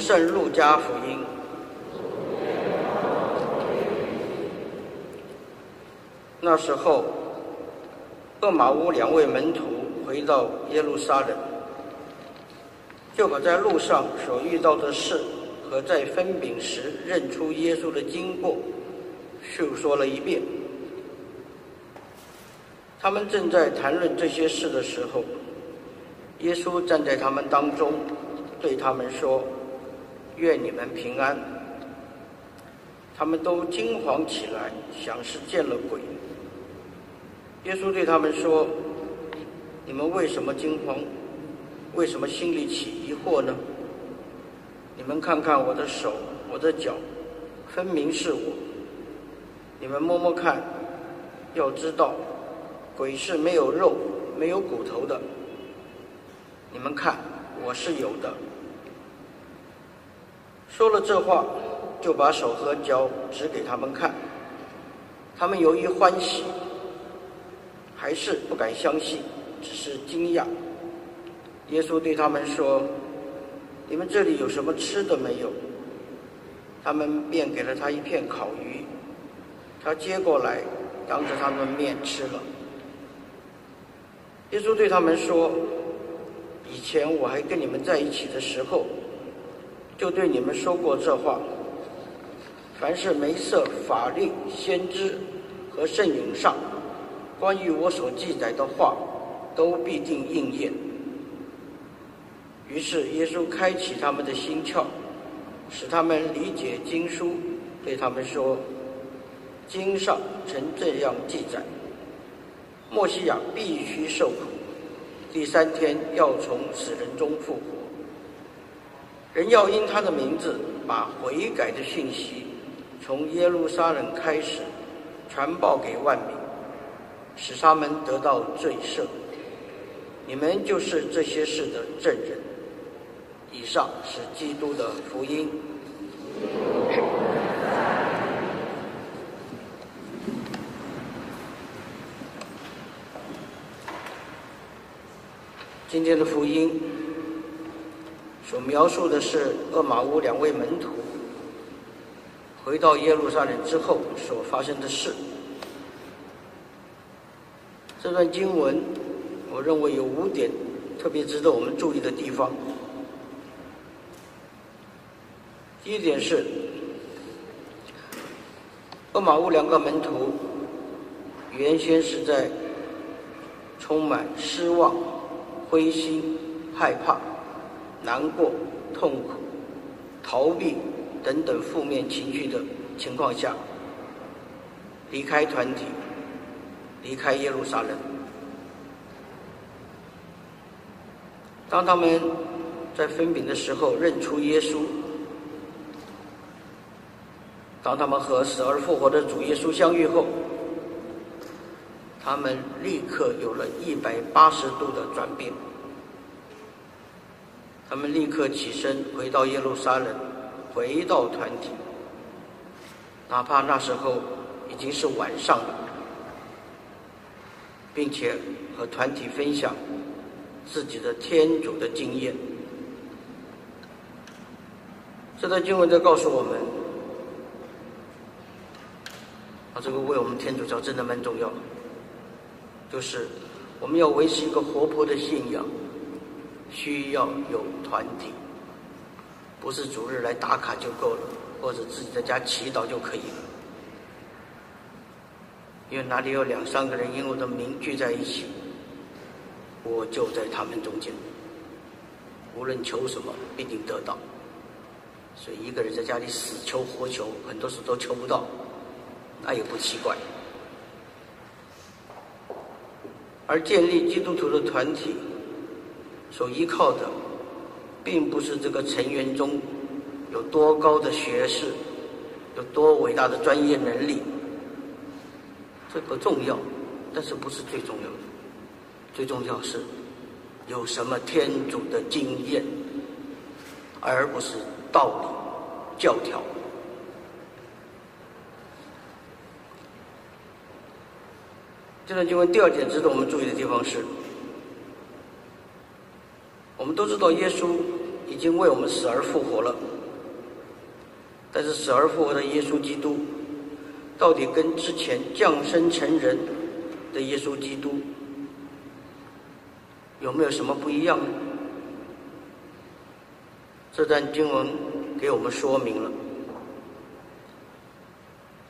圣路加福音。那时候，厄马乌两位门徒回到耶路撒冷，就把在路上所遇到的事和在分饼时认出耶稣的经过述说了一遍。他们正在谈论这些事的时候，耶稣站在他们当中，对他们说：“愿你们平安。”他们都惊慌起来，想是见了鬼。耶稣对他们说：“你们为什么惊慌？为什么心里起疑惑呢？你们看看我的手，我的脚，分明是我。你们摸摸看，要知道，鬼是没有肉、没有骨头的。你们看，我是有的。”说了这话，就把手和脚指给他们看。他们由于欢喜。还是不敢相信，只是惊讶。耶稣对他们说：“你们这里有什么吃的没有？”他们便给了他一片烤鱼，他接过来，当着他们面吃了。耶稣对他们说：“以前我还跟你们在一起的时候，就对你们说过这话：凡是没设法律、先知和圣咏上。”关于我所记载的话，都必定应验。于是耶稣开启他们的心窍，使他们理解经书，对他们说：“经上曾这样记载，莫西亚必须受苦，第三天要从死人中复活。人要因他的名字，把悔改的讯息从耶路撒冷开始传报给万民。”使他们得到罪赦，你们就是这些事的证人。以上是基督的福音。今天的福音所描述的是厄马乌两位门徒回到耶路撒冷之后所发生的事。这段经文，我认为有五点特别值得我们注意的地方。第一点是，厄马乌两个门徒原先是在充满失望、灰心、害怕、难过、痛苦、逃避等等负面情绪的情况下离开团体。离开耶路撒冷。当他们在分饼的时候认出耶稣，当他们和死而复活的主耶稣相遇后，他们立刻有了一百八十度的转变。他们立刻起身回到耶路撒冷，回到团体，哪怕那时候已经是晚上了。并且和团体分享自己的天主的经验。这段经文在告诉我们，啊，这个为我们天主教真的蛮重要。就是我们要维持一个活泼的信仰，需要有团体，不是逐日来打卡就够了，或者自己在家祈祷就可以了。因为哪里有两三个人因我的名聚在一起，我就在他们中间。无论求什么，必定得到。所以一个人在家里死求活求，很多事都求不到，那也不奇怪。而建立基督徒的团体，所依靠的，并不是这个成员中有多高的学识，有多伟大的专业能力。这个重要，但是不是最重要的。最重要是有什么天主的经验，而不是道理教条。这段经文第二点值得我们注意的地方是，我们都知道耶稣已经为我们死而复活了，但是死而复活的耶稣基督，到底跟之前降生成人的耶稣基督有没有什么不一样？这段经文给我们说明了。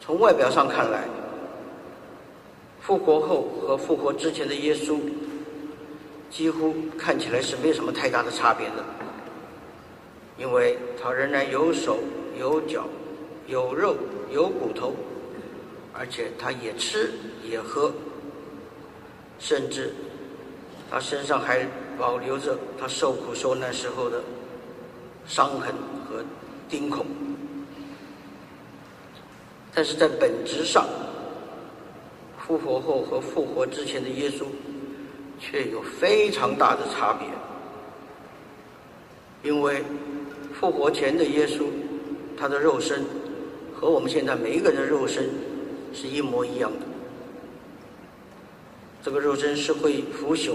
从外表上看来，复活后和复活之前的耶稣，几乎看起来是没有什么太大的差别的，因为他仍然有手有脚，有肉有骨头，而且他也吃也喝，甚至他身上还保留着他受苦受难时候的伤痕和钉孔。但是在本质上，复活后和复活之前的耶稣却有非常大的差别，因为复活前的耶稣，他的肉身和我们现在每一个人的肉身是一模一样的，这个肉身是会腐朽、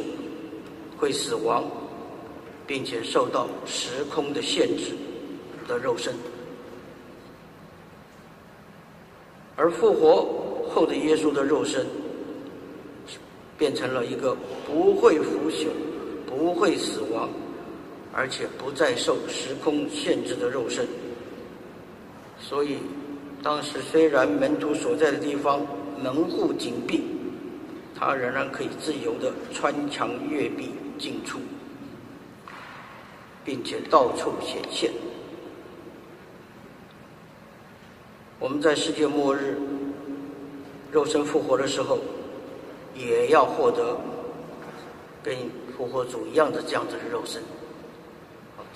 会死亡，并且受到时空的限制的肉身。而复活后的耶稣的肉身，变成了一个不会腐朽、不会死亡，而且不再受时空限制的肉身。所以，当时虽然门徒所在的地方门户紧闭，他仍然可以自由的穿墙越壁进出，并且到处显现。我们在世界末日肉身复活的时候，也要获得跟复活主一样的这样子的肉身。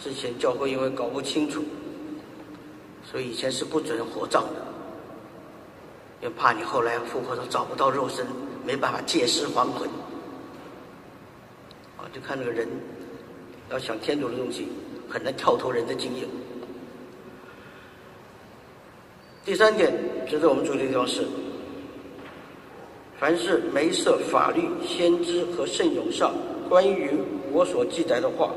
之前教会因为搞不清楚，所以以前是不准火葬的，因为怕你后来复活都找不到肉身，没办法借尸还魂。啊，就看那个人要想天主的东西，很难跳脱人的经验。第三点值得我们注意的地方是：凡是梅瑟法律、先知和圣咏上关于我所记载的话，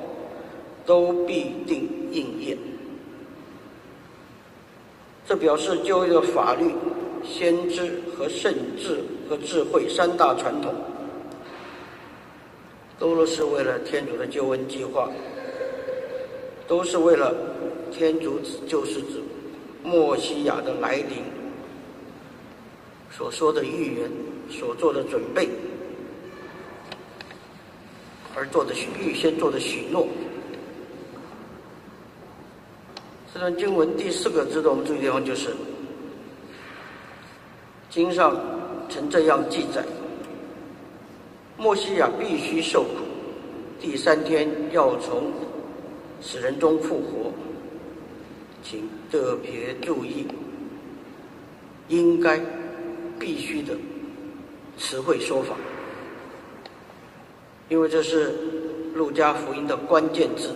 都必定应验。这表示就会的法律、先知和圣智和智慧三大传统，都是为了天主的救恩计划，都是为了天主子救世主。墨西亚的来临，所说的预言，所做的准备，而做的预先做的许诺。这段经文第四个值得我们注意的地方就是，经上曾这样记载：墨西亚必须受苦，第三天要从死人中复活。请特别注意，应该、必须的词汇说法，因为这是路加福音的关键字。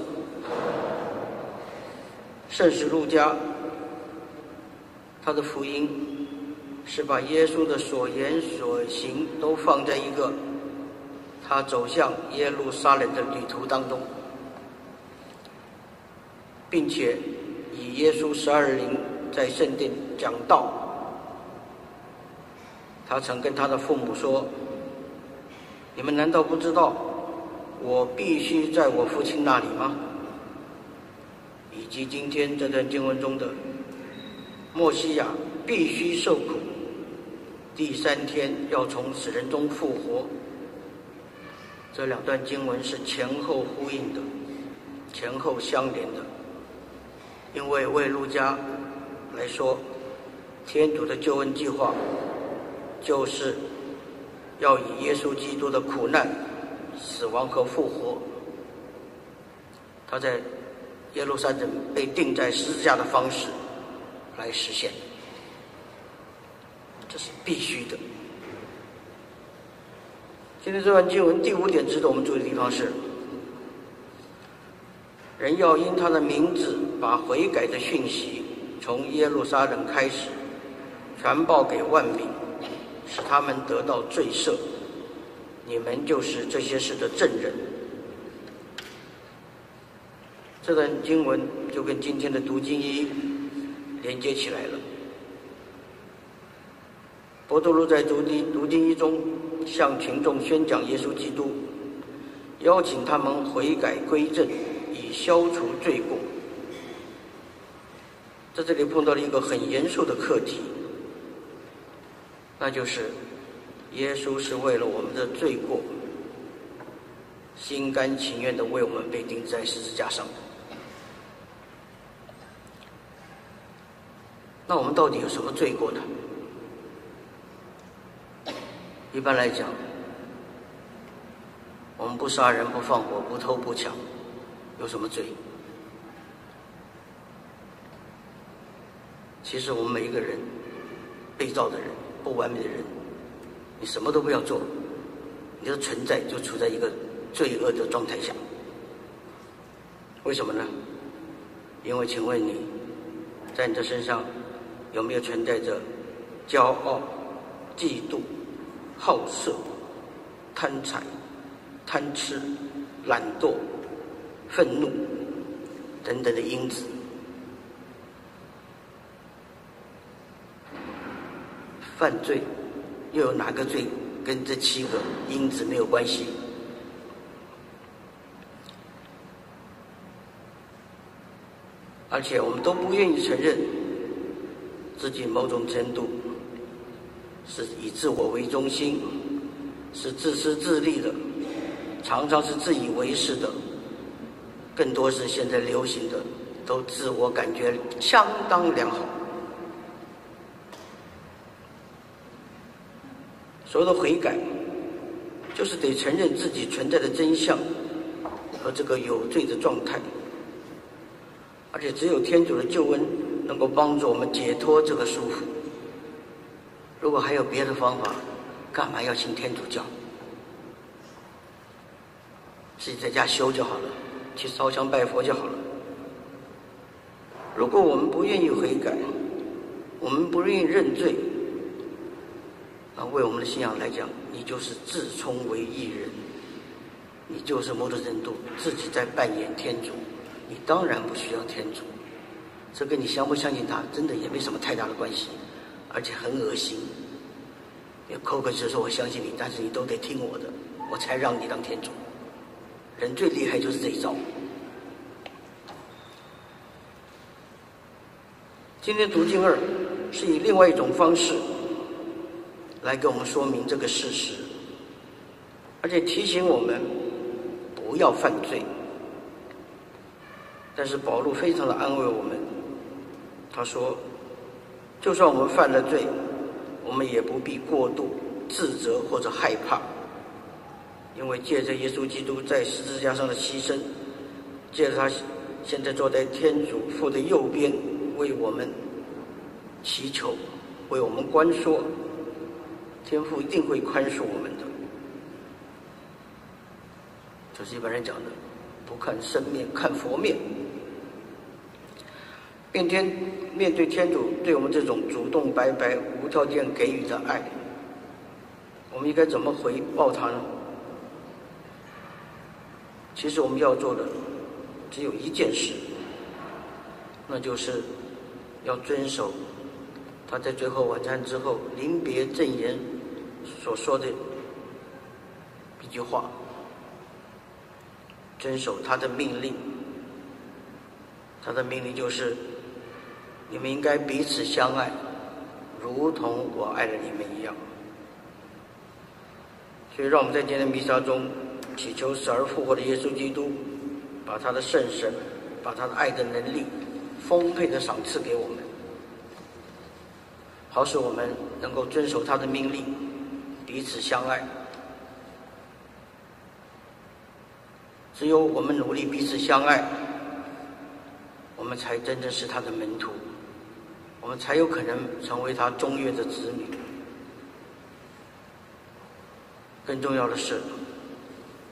圣使路加，他的福音是把耶稣的所言所行都放在一个他走向耶路撒冷的旅途当中，并且。以耶稣十二灵在圣殿讲道，他曾跟他的父母说：“你们难道不知道我必须在我父亲那里吗？”以及今天这段经文中的莫西亚必须受苦，第三天要从死人中复活，这两段经文是前后呼应的，前后相连的。因为为路加来说，天主的救恩计划就是要以耶稣基督的苦难、死亡和复活，他在耶路撒冷被钉在十字架的方式来实现，这是必须的。今天这段经文第五点值得我们注意的地方是。人要因他的名字，把悔改的讯息从耶路撒冷开始传报给万民，使他们得到罪赦。你们就是这些事的证人。这段经文就跟今天的读经一连接起来了。伯多禄在读经读经一中向群众宣讲耶稣基督，邀请他们悔改归正，以消除罪过。在这里碰到了一个很严肃的课题，那就是耶稣是为了我们的罪过，心甘情愿的为我们被钉在十字架上。那我们到底有什么罪过呢？一般来讲，我们不杀人、不放火、不偷不抢，有什么罪？其实我们每一个人，被造的人、不完美的人，你什么都不要做，你的存在就处在一个罪恶的状态下。为什么呢？因为，请问你，在你的身上。有没有存在着骄傲、嫉妒、好色、贪财、贪吃、懒惰、愤怒等等的因子？犯罪又有哪个罪跟这七个因子没有关系？而且我们都不愿意承认。自己某种程度是以自我为中心，是自私自利的，常常是自以为是的，更多是现在流行的，都自我感觉相当良好。所谓的悔改，就是得承认自己存在的真相和这个有罪的状态，而且只有天主的救恩。能够帮助我们解脱这个束缚。如果还有别的方法，干嘛要信天主教？自己在家修就好了，去烧香拜佛就好了。如果我们不愿意悔改，我们不愿意认罪，啊为我们的信仰来讲，你就是自充为一人，你就是某种程度自己在扮演天主，你当然不需要天主。这跟你相不相信他，真的也没什么太大的关系，而且很恶心。也口口声声说我相信你，但是你都得听我的，我才让你当天主。人最厉害就是这一招。今天读经二是以另外一种方式来给我们说明这个事实，而且提醒我们不要犯罪。但是保罗非常的安慰我们。他说：“就算我们犯了罪，我们也不必过度自责或者害怕，因为借着耶稣基督在十字架上的牺牲，借着他现在坐在天主父的右边为我们祈求，为我们关说，天父一定会宽恕我们的。这是一般人讲的，不看生面，看佛面。”面天面对天主对我们这种主动、白白、无条件给予的爱，我们应该怎么回报他呢？其实我们要做的只有一件事，那就是要遵守他在最后晚餐之后临别赠言所说的一句话：遵守他的命令。他的命令就是。你们应该彼此相爱，如同我爱了你们一样。所以，让我们在今天的弥撒中祈求死而复活的耶稣基督，把他的圣神、把他的爱的能力丰沛的赏赐给我们，好使我们能够遵守他的命令，彼此相爱。只有我们努力彼此相爱，我们才真正是他的门徒。我们才有可能成为他中岳的子女。更重要的是，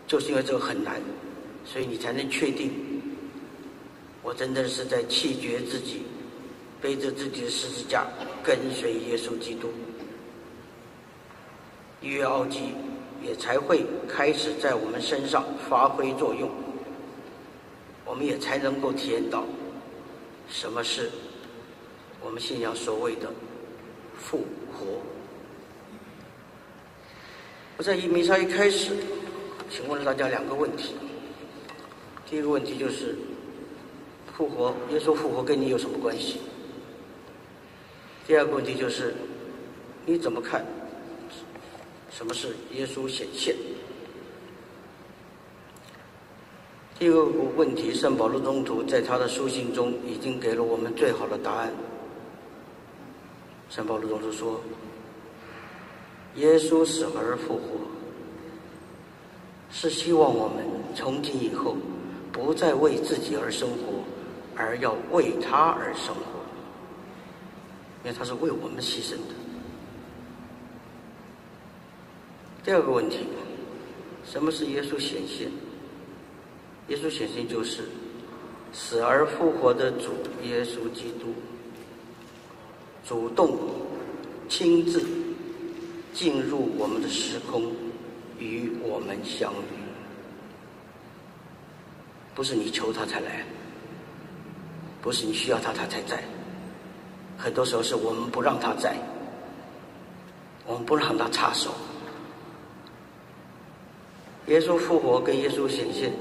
就是因为这个很难，所以你才能确定，我真的是在弃绝自己，背着自己的十字架，跟随耶稣基督。约奥迹也才会开始在我们身上发挥作用。我我们也才能够体验到什么是我们信仰所谓的复活。我在一弥撒一开始，请问了大家两个问题。第一个问题就是复活，耶稣复活跟你有什么关系？第二个问题就是你怎么看什么是耶稣显现？第二个问题，圣保罗中途在他的书信中已经给了我们最好的答案。圣保罗中途说：“耶稣死而复活，是希望我们从今以后不再为自己而生活，而要为他而生活，因为他是为我们牺牲的。”第二个问题，什么是耶稣显现？耶稣显现就是死而复活的主耶稣基督，主动亲自进入我们的时空，与我们相遇。不是你求他才来，不是你需要他他才在，很多时候是我们不让他在，我们不让他插手。耶稣复活跟耶稣显现。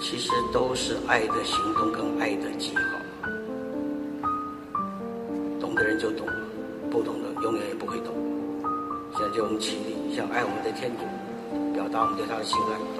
其实都是爱的行动跟爱的记号，懂的人就懂，不懂的永远也不会懂。现在就我们起立，向爱我们的天主表达我们对他的心爱。